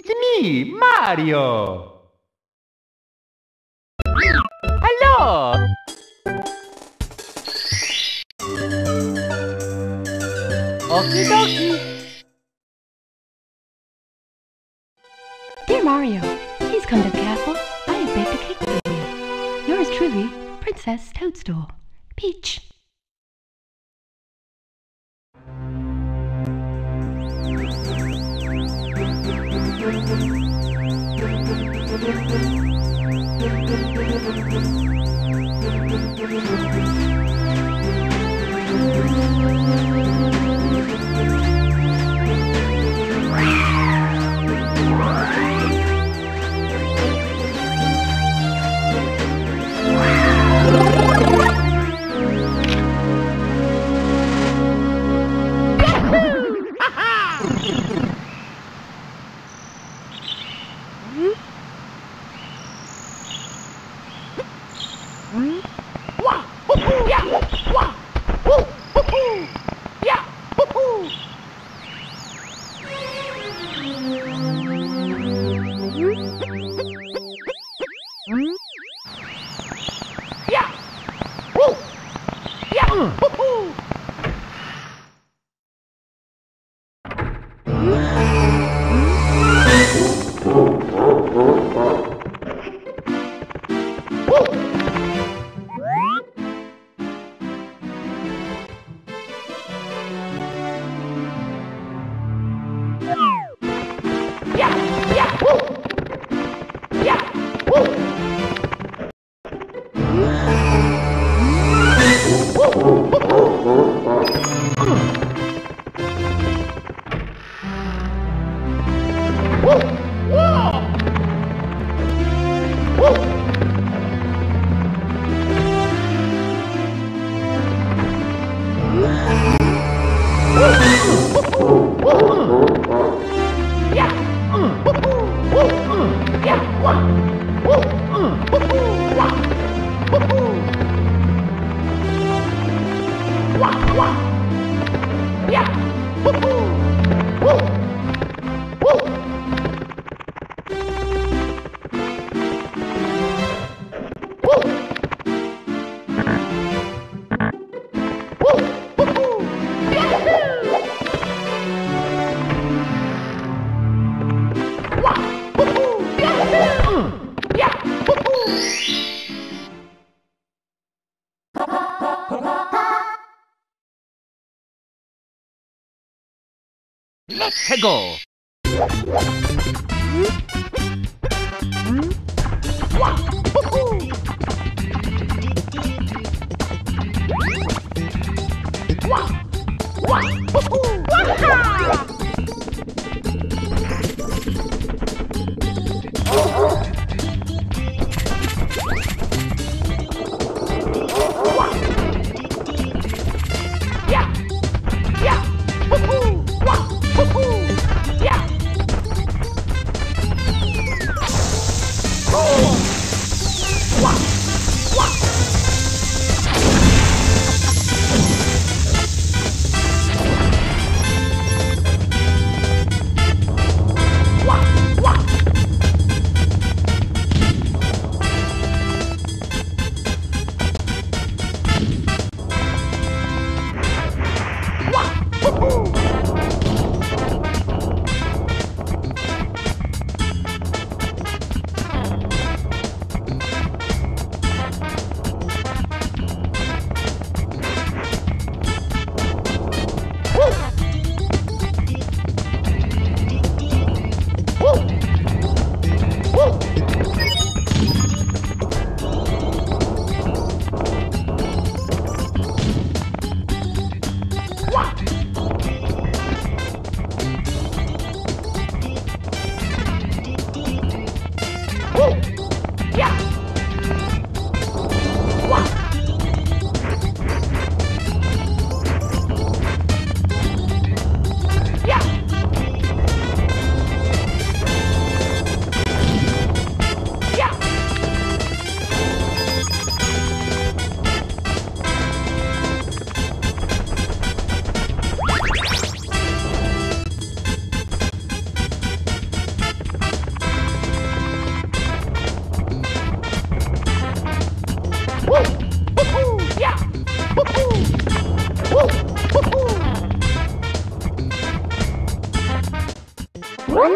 It's me, Mario! Hello! Okie dokie! Dear Mario, please come to the castle. I have baked a cake for you. Yours truly, Princess Toadstool. Peach. Música Goal.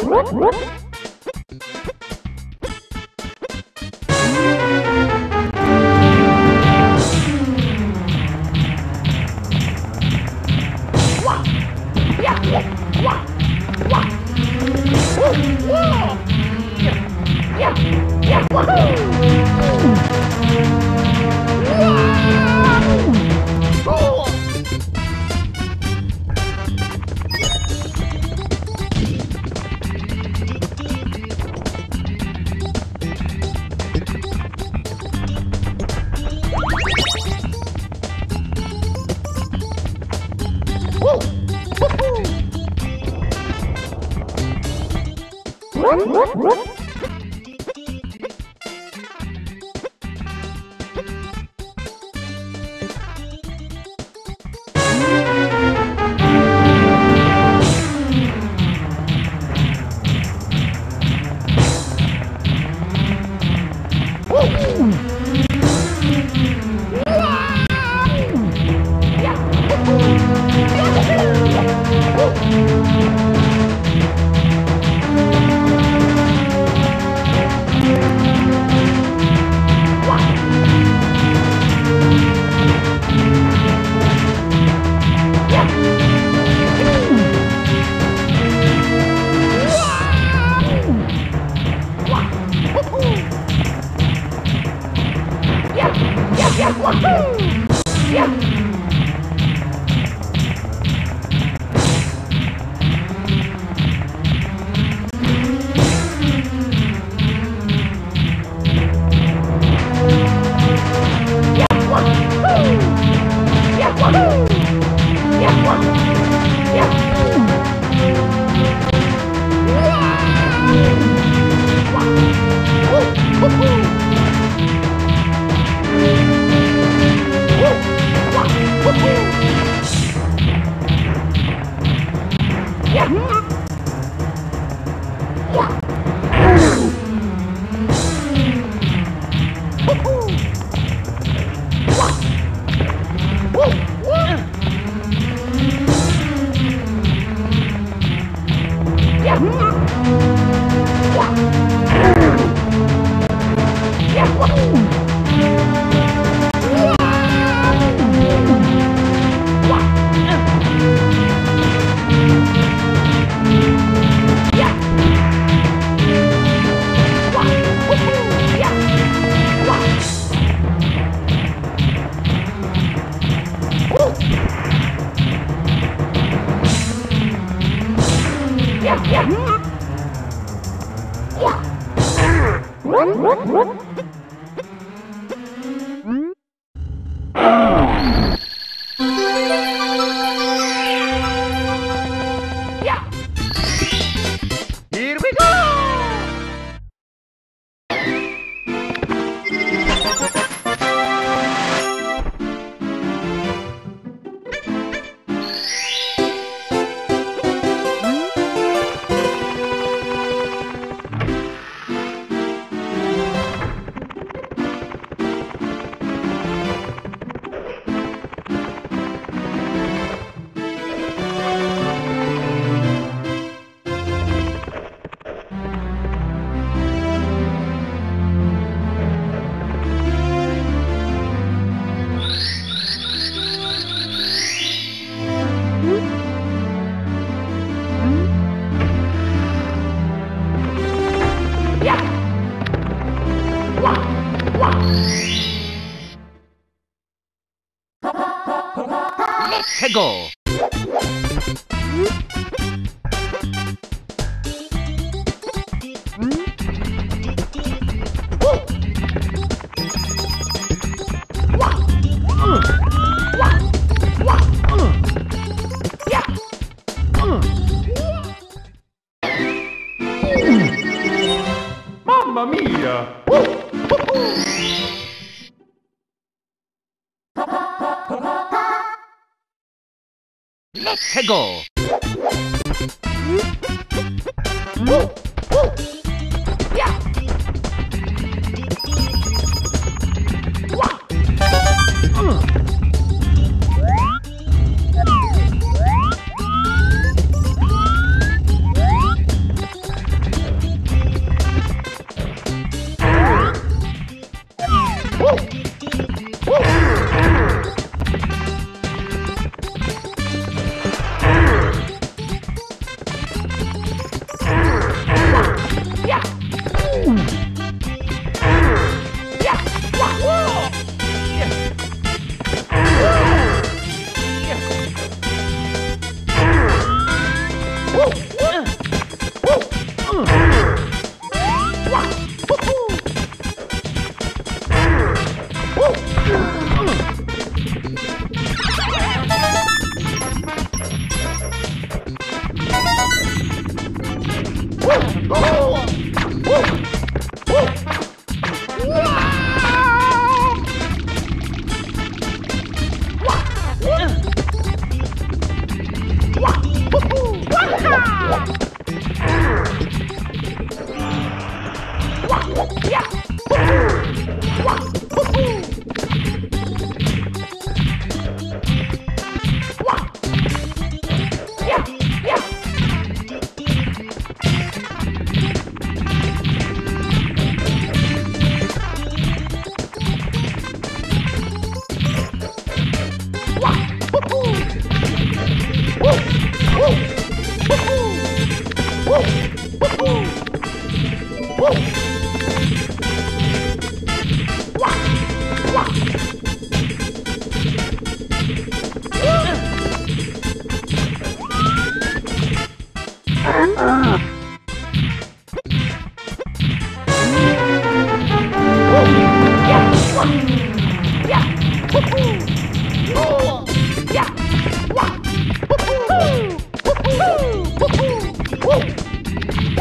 Let's go! Yahoo! Let's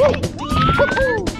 go! Here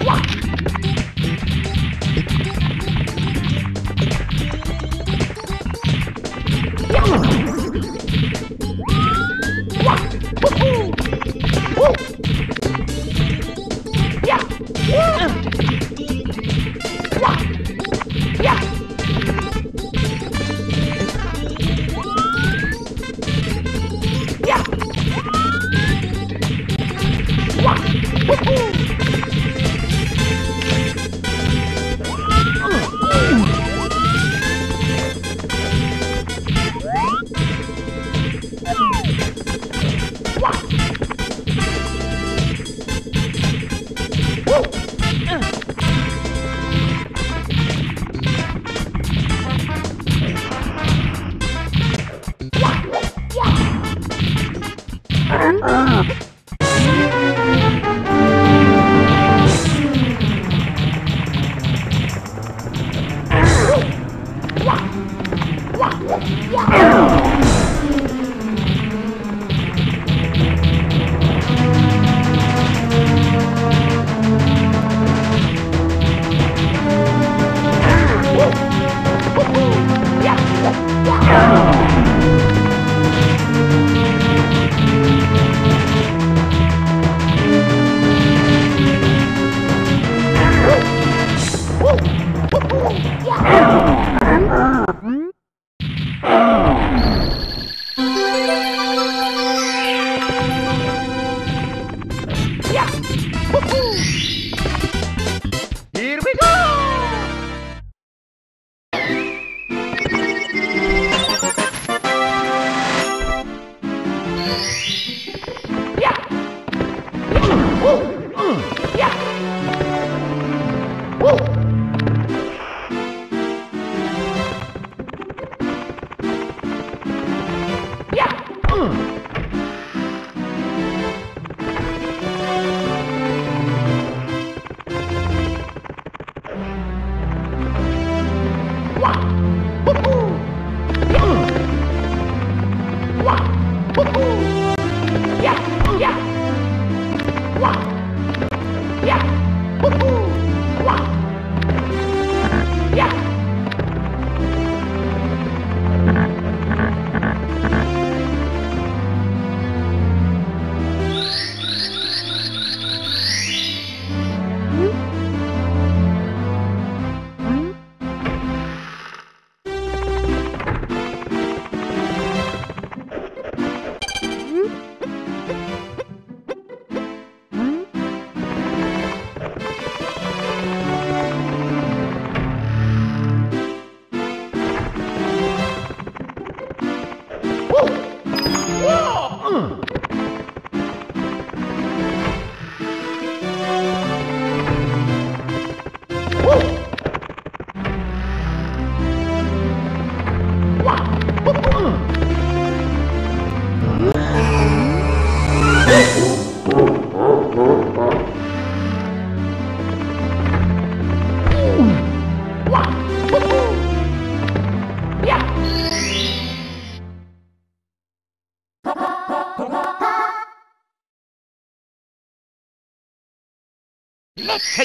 Yeah!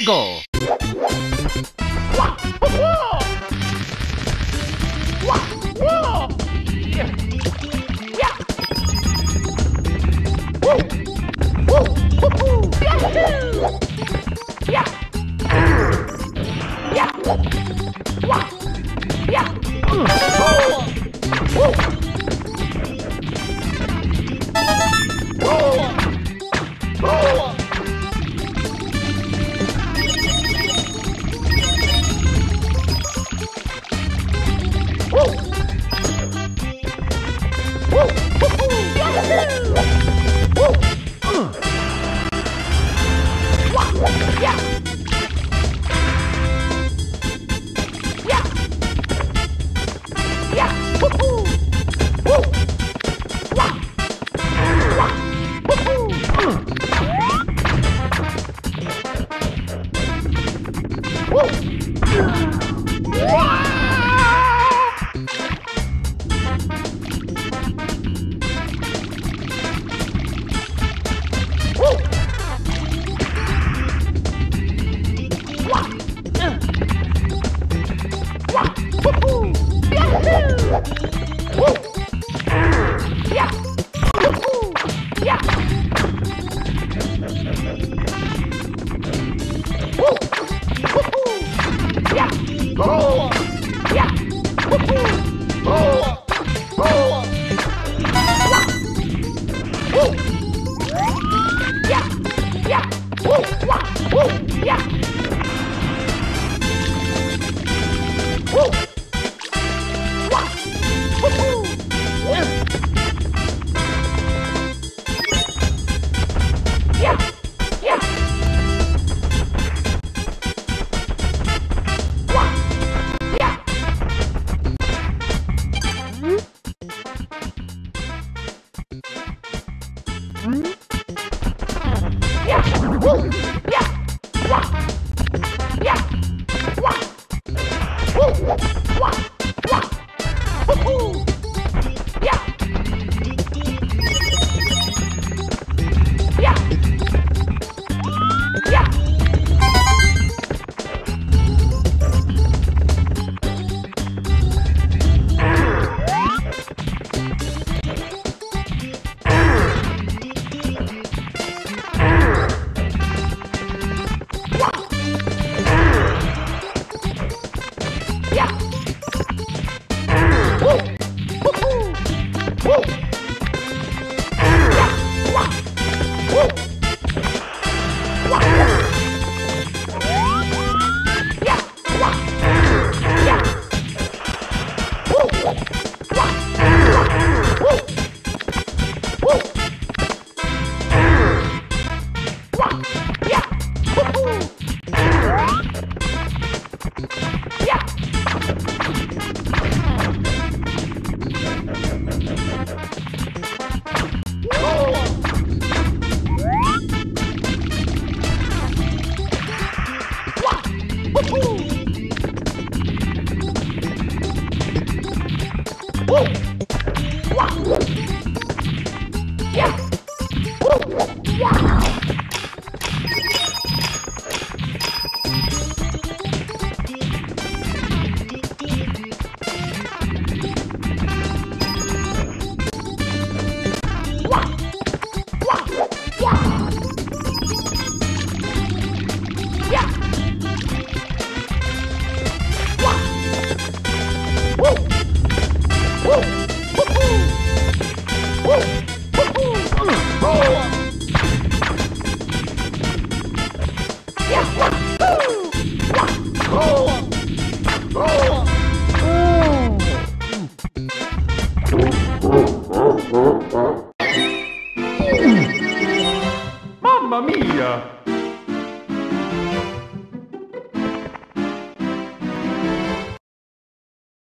Go.